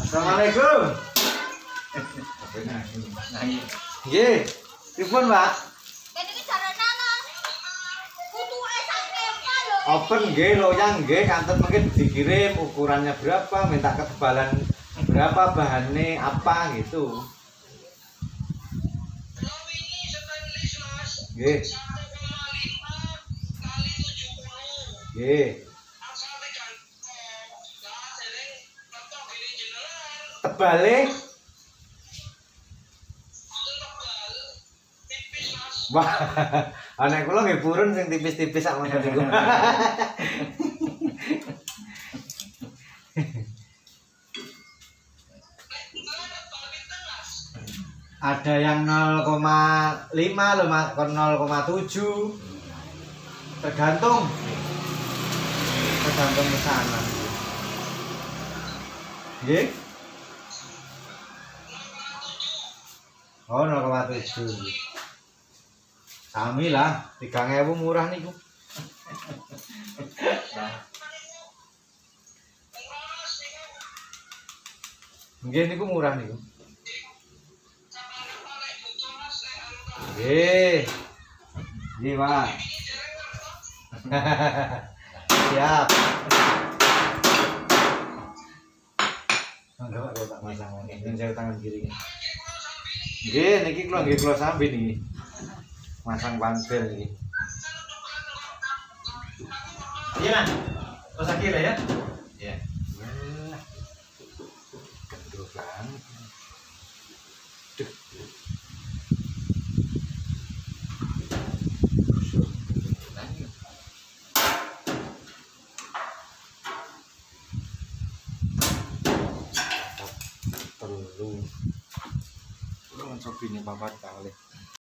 Assalamualaikum. Nggih. Pripun, Pak? Open nggih, loyang nggih, kantor mungkin dikirim ukurannya berapa, minta ketebalan berapa, bahannya apa gitu. Nggih. Nggih. Tebale Wah, anak kula nggih sing tipis-tipis sak ngono niku. Ada yang 0,5 loh, Mas, kon 0,7. Tergantung. Tergantung pesanan. Nggih. Oh, 0,7. Sami lah, 3000 murah niku. Nggih niku murah niku. Nggih. Nggih, Pak. Siap. Enggak, tak masang. Ini saya tangan kiri. Nggih, niki kula nggih kula sambi niki. Masang panbel niki. Iya, Mas. Terus ya. Iya. Gendul banget. Duh. Telu. 说给你爸爸打的。